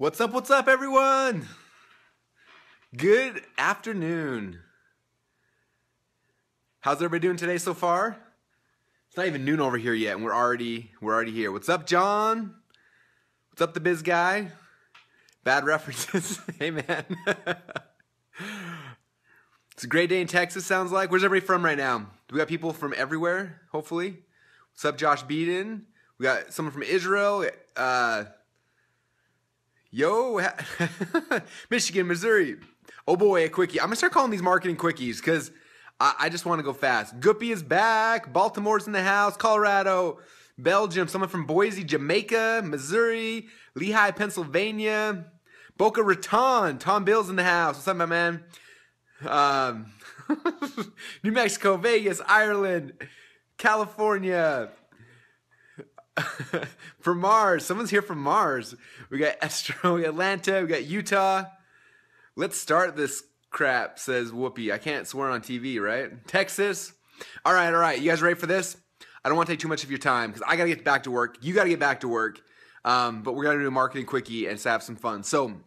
What's up, what's up, everyone? Good afternoon. How's everybody doing today so far? It's not even noon over here yet, and we're already we're already here. What's up, John? What's up, the biz guy? Bad references. hey man. it's a great day in Texas, sounds like. Where's everybody from right now? We got people from everywhere, hopefully? What's up, Josh Beeden? We got someone from Israel. Uh, Yo, Michigan, Missouri. Oh boy, a quickie. I'm gonna start calling these marketing quickies because I, I, just want to go fast. Guppy is back. Baltimore's in the house. Colorado, Belgium. Someone from Boise, Jamaica, Missouri, Lehigh, Pennsylvania, Boca Raton. Tom Bill's in the house. What's up, my man? Um, New Mexico, Vegas, Ireland, California, from Mars. Someone's here from Mars. We got Astro, Atlanta, we got Utah. Let's start this crap, says Whoopi. I can't swear on TV, right? Texas. All right, all right. You guys ready for this? I don't want to take too much of your time because I got to get back to work. You got to get back to work. Um, but we're going to do a marketing quickie and have some fun. So,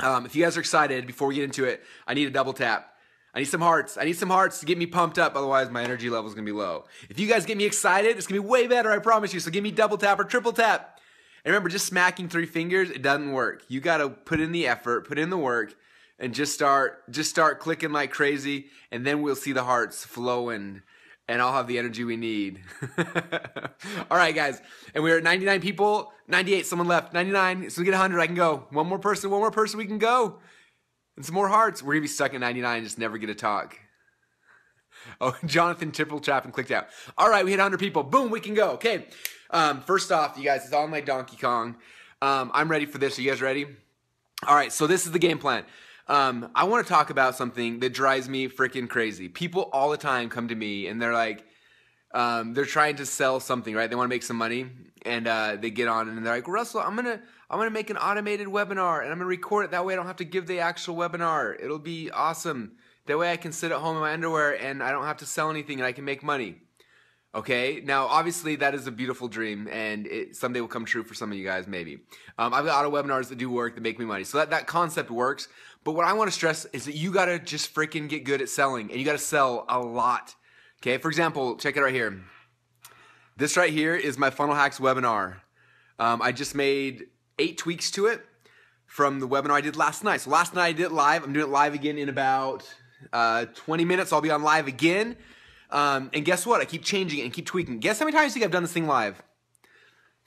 um, if you guys are excited, before we get into it, I need a double tap. I need some hearts. I need some hearts to get me pumped up. Otherwise, my energy level is going to be low. If you guys get me excited, it's going to be way better. I promise you. So give me double tap or triple tap. And remember, just smacking three fingers, it doesn't work. You got to put in the effort, put in the work, and just start, just start clicking like crazy. And then we'll see the hearts flowing and I'll have the energy we need. All right, guys. And we're at 99 people, 98, someone left, 99. So we get 100, I can go. One more person, one more person, we can go. And some more hearts. We're to be stuck at 99 and just never get a talk. Oh, Jonathan triple tap and clicked out. All right, we hit 100 people. Boom, we can go. Okay. Um, first off, you guys, it's all my Donkey Kong. Um, I'm ready for this. Are you guys ready? All right, so this is the game plan. Um, I want to talk about something that drives me freaking crazy. People all the time come to me and they're like, um, they're trying to sell something, right? They want to make some money, and uh, they get on and they're like, Russell, I'm gonna I'm gonna make an automated webinar and I'm gonna record it. That way, I don't have to give the actual webinar. It'll be awesome. That way, I can sit at home in my underwear and I don't have to sell anything and I can make money. Okay, now obviously that is a beautiful dream, and it someday will come true for some of you guys, maybe. Um, I've got auto webinars that do work that make me money, so that that concept works. But what I want to stress is that you gotta just freaking get good at selling, and you gotta sell a lot. Okay, for example, check it right here. This right here is my Funnel Hacks webinar. Um, I just made eight tweaks to it from the webinar I did last night. So last night I did it live. I'm doing it live again in about uh, 20 minutes. I'll be on live again. Um, and guess what? I keep changing it and keep tweaking. Guess how many times you think I've done this thing live?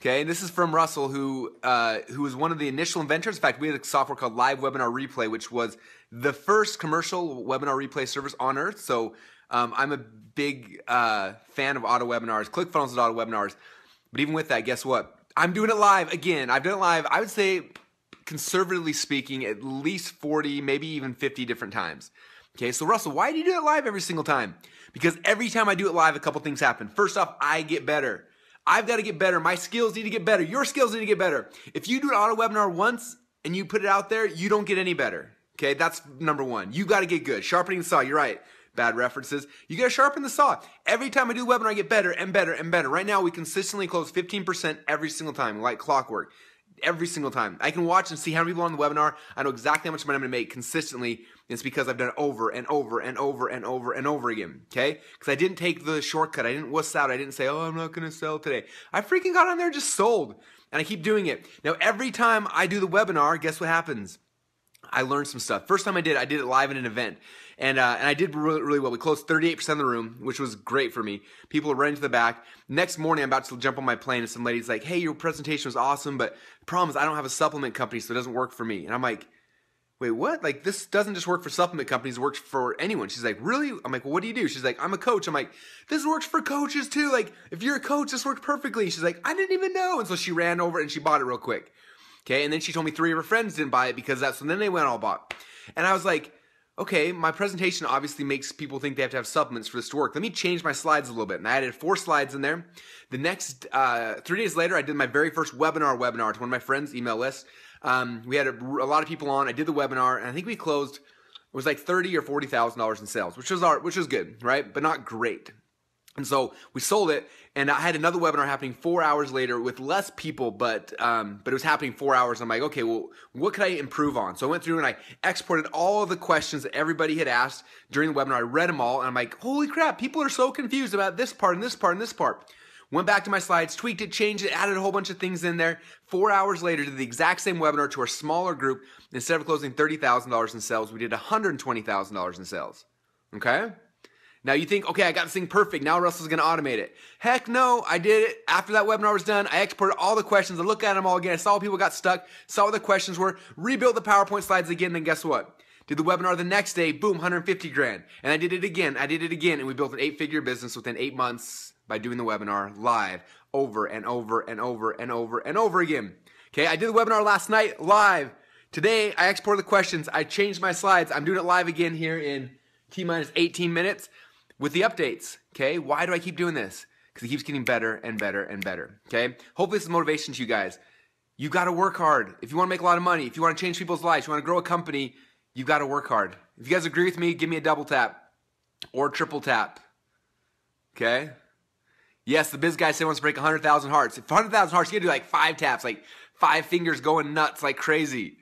Okay, this is from Russell, who uh, who was one of the initial inventors. In fact, we had a software called Live Webinar Replay, which was the first commercial webinar replay service on earth. So um, I'm a big uh, fan of auto webinars. ClickFunnels is auto webinars. But even with that, guess what? I'm doing it live again. I've done it live. I would say, conservatively speaking, at least 40, maybe even 50 different times. Okay, so Russell, why do you do it live every single time? Because every time I do it live, a couple things happen. First off, I get better. I've got to get better. My skills need to get better. Your skills need to get better. If you do an auto webinar once and you put it out there, you don't get any better. Okay, that's number one. You got to get good. Sharpening the saw, you're right. Bad references. You got to sharpen the saw. Every time I do a webinar, I get better and better and better. Right now, we consistently close 15% every single time, like clockwork. Every single time. I can watch and see how many people on the webinar. I know exactly how much money I'm to make consistently. It's because I've done it over and over and over and over and over again. Okay? Because I didn't take the shortcut. I didn't wuss out. I didn't say, oh, I'm not to sell today. I freaking got on there just sold. And I keep doing it. Now, every time I do the webinar, guess what happens? I learned some stuff. First time I did, I did it live in an event and uh, and I did really, really well. We closed 38% of the room, which was great for me. People are running to the back. Next morning, I'm about to jump on my plane, and some lady's like, "Hey, your presentation was awesome, but the problem is I don't have a supplement company, so it doesn't work for me." And I'm like, "Wait, what? Like this doesn't just work for supplement companies; it works for anyone." She's like, "Really?" I'm like, well, "What do you do?" She's like, "I'm a coach." I'm like, "This works for coaches too. Like, if you're a coach, this works perfectly." She's like, "I didn't even know," and so she ran over and she bought it real quick. Okay, and then she told me three of her friends didn't buy it because that's when then they went all bought. And I was like, okay, my presentation obviously makes people think they have to have supplements for this to work. Let me change my slides a little bit. And I added four slides in there. The next, uh, three days later, I did my very first webinar webinar to one of my friends' email list. Um, we had a, a, lot of people on. I did the webinar, and I think we closed. It was like thirty or forty thousand dollars in sales, which was our, which was good, right? But not great. And so we sold it, and I had another webinar happening four hours later with less people, but um, but it was happening four hours. I'm like, okay, well, what could I improve on? So I went through and I exported all of the questions that everybody had asked during the webinar. I read them all, and I'm like, holy crap, people are so confused about this part and this part and this part. Went back to my slides, tweaked it, changed it, added a whole bunch of things in there. Four hours later, did the exact same webinar to our smaller group. Instead of closing $30,000 in sales, we did $120,000 in sales. Okay? Now you think, okay, I got this thing perfect. Now Russell's going to automate it. Heck no, I did it. After that webinar was done, I exported all the questions. I looked at them all again. I saw what people got stuck, saw what the questions were, rebuilt the PowerPoint slides again. Then guess what? Did the webinar the next day, boom, 150 grand. And I did it again. I did it again. And we built an eight figure business within eight months by doing the webinar live over and over and over and over and over again. Okay, I did the webinar last night live. Today, I exported the questions. I changed my slides. I'm doing it live again here in T minus 18 minutes with the updates. Okay, why do I keep doing this? Because it keeps getting better and better and better. Okay, hopefully, this is motivation to you guys. You got to work hard. If you want to make a lot of money, if you want to change people's lives, you want to grow a company, you got to work hard. If you guys agree with me, give me a double tap or triple tap. Okay? Yes, the biz guy said wants to break 100,000 hearts. If 100,000 hearts, you gotta do like five taps, like five fingers going nuts like crazy.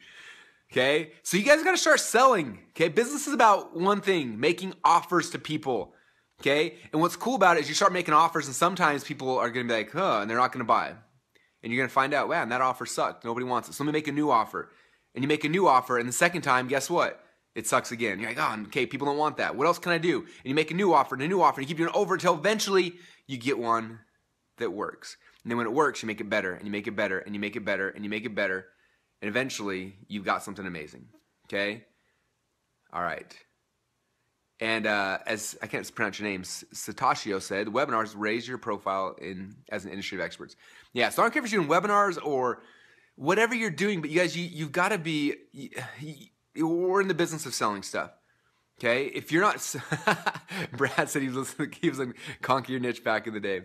Okay? So you guys gotta start selling. Okay? Business is about one thing making offers to people. Okay? And what's cool about it is you start making offers, and sometimes people are gonna be like, huh, and they're not gonna buy. And you're gonna find out, wow, that offer sucked. Nobody wants it. So let me make a new offer. And you make a new offer, and the second time, guess what? It sucks again. You're like, oh, okay, people don't want that. What else can I do? And you make a new offer and a new offer, and you keep doing it over until eventually you get one that works. And then when it works, you make it better and you make it better and you make it better and you make it better. And eventually you've got something amazing. Okay? All right. And uh, as I can't pronounce your name, Satashio said, webinars raise your profile in as an industry of experts. Yeah, so I don't care if you're doing webinars or whatever you're doing, but you guys, you, you've got to be, you, you, we're in the business of selling stuff. Okay, if you're not, Brad said he was listening, he was like conquer your niche back in the day.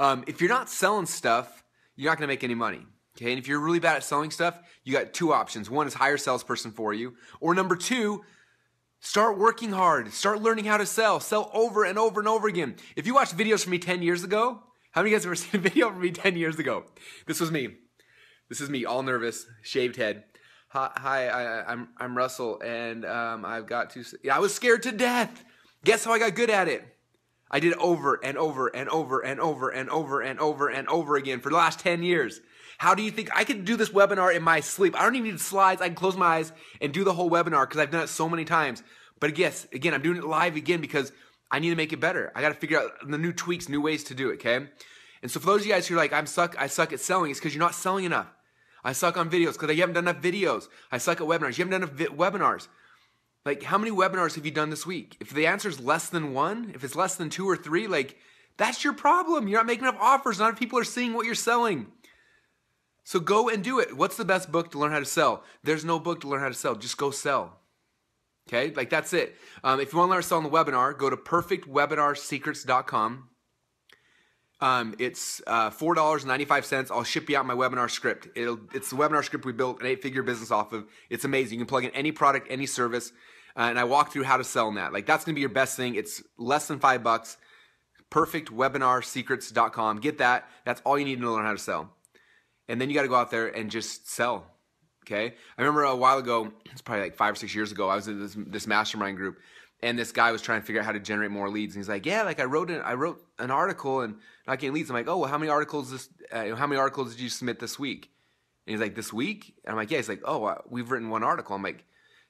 Um, if you're not selling stuff, you're not going to make any money. Okay, and if you're really bad at selling stuff, you got two options. One is hire a salesperson for you, or number two, start working hard. Start learning how to sell. Sell over and over and over again. If you watched videos from me 10 years ago, how many of you guys ever seen a video from me 10 years ago? This was me. This is me, all nervous, shaved head. Hi, I, am I'm, I'm Russell, and um, I've got to. Yeah, I was scared to death. Guess how I got good at it? I did it over and over and over and over and over and over and over again for the last 10 years. How do you think I could do this webinar in my sleep? I don't even need slides. I can close my eyes and do the whole webinar because I've done it so many times. But yes, again, I'm doing it live again because I need to make it better. I got to figure out the new tweaks, new ways to do it, okay? And so for those of you guys who are like, I'm suck, I suck at selling, it's because you're not selling enough. I suck on videos because you haven't done enough videos. I suck at webinars. You haven't done enough vi- webinars. Like, how many webinars have you done this week? If the answer is less than one, if it's less than two or three, like, that's your problem. You're not making enough offers. Not enough people are seeing what you're selling. So go and do it. What's the best book to learn how to sell? There's no book to learn how to sell. Just go sell. Okay, like that's it. Um, if you want to learn how to sell on the webinar, go to perfectwebinarsecrets.com. Um, it's uh, four dollars ninety five cents. I'll ship you out my webinar script. It'll, it's the webinar script we built an eight figure business off of. It's amazing. You can plug in any product, any service, uh, and I walk through how to sell in that. Like that's gonna be your best thing. It's less than five bucks. Perfectwebinarsecrets.com. Get that. That's all you need to learn how to sell. And then you got to go out there and just sell. Okay. I remember a while ago. It's probably like five or six years ago. I was in this, this mastermind group, and this guy was trying to figure out how to generate more leads. And he's like, "Yeah, like I wrote an I wrote an article and not getting leads." I'm like, "Oh, well, how many articles this? Uh, how many articles did you submit this week?" And he's like, "This week?" And I'm like, "Yeah." He's like, "Oh, uh, we've written one article." I'm like,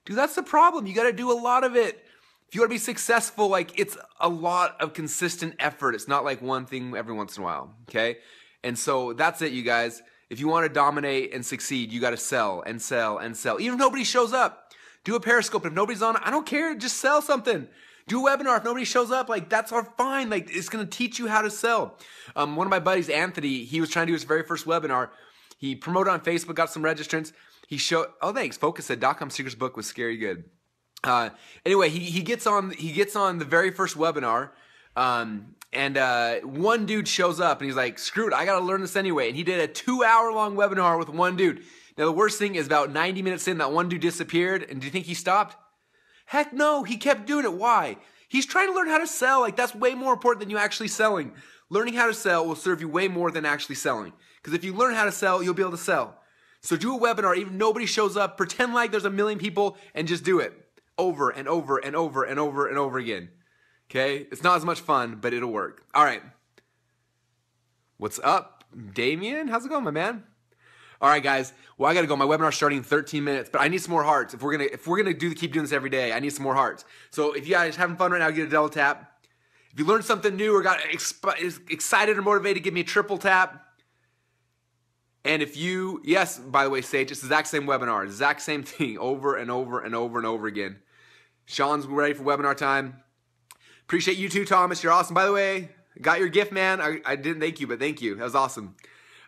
"Dude, that's the problem. You got to do a lot of it. If you want to be successful, like it's a lot of consistent effort. It's not like one thing every once in a while." Okay. And so that's it, you guys. If you want to dominate and succeed, you got to sell and sell and sell. Even if nobody shows up, do a Periscope. If nobody's on, I don't care. Just sell something. Do a webinar. If nobody shows up, like that's all fine. Like it's going to teach you how to sell. Um, one of my buddies, Anthony, he was trying to do his very first webinar. He promoted on Facebook, got some registrants. He showed. Oh, thanks. Focus said DotCom Secrets book was scary good. Uh, anyway, he he gets on he gets on the very first webinar. Um, and uh, one dude shows up and he's like, screw it, I gotta learn this anyway. And he did a two hour long webinar with one dude. Now, the worst thing is about 90 minutes in, that one dude disappeared. And do you think he stopped? Heck no, he kept doing it. Why? He's trying to learn how to sell. Like that's way more important than you actually selling. Learning how to sell will serve you way more than actually selling. Because if you learn how to sell, you'll be able to sell. So do a webinar, even nobody shows up, pretend like there's a million people and just do it over and over and over and over and over again. Okay? It's not as much fun, but it'll work. All right. What's up, Damien? How's it going, my man? All right, guys. Well, I gotta go. My webinar's starting in 13 minutes, but I need some more hearts. If we're gonna if we're gonna do keep doing this every day, I need some more hearts. So if you guys having fun right now, get a double tap. If you learned something new or got excited or motivated, give me a triple tap. And if you, yes, by the way, Sage, it's the exact same webinar, exact same thing over and over and over and over again. Sean's ready for webinar time. Appreciate you too, Thomas. You're awesome. By the way, got your gift, man. I, I didn't thank you, but thank you. That was awesome.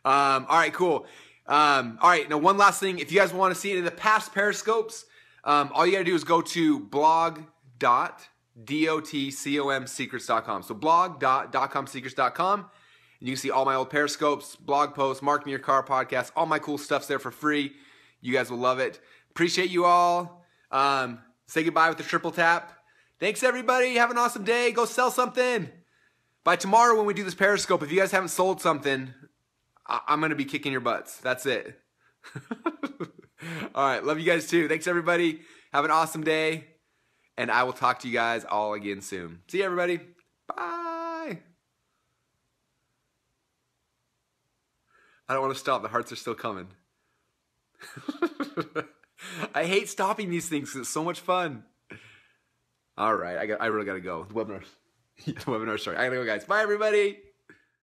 Um, all right, cool. Um, all right, now one last thing. If you guys want to see any of the past periscopes, um, all you got to do is go to blog.dotcomsecrets.com. So blog.dotcomsecrets.com. And you can see all my old periscopes, blog posts, Marketing In Your Car podcast, all my cool stuff's there for free. You guys will love it. Appreciate you all. Um, say goodbye with the triple tap. Thanks, everybody. Have an awesome day. Go sell something. By tomorrow, when we do this periscope, if you guys haven't sold something, I- am going to be kicking your butts. That's it. all right. Love you guys too. Thanks, everybody. Have an awesome day. And I will talk to you guys all again soon. See you, everybody. Bye. I don't want to stop. The hearts are still coming. I hate stopping these things it's so much fun. All right, I got. I really gotta go. The webinar's. the webinar's sorry. I gotta go, guys. Bye, everybody.